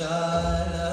chala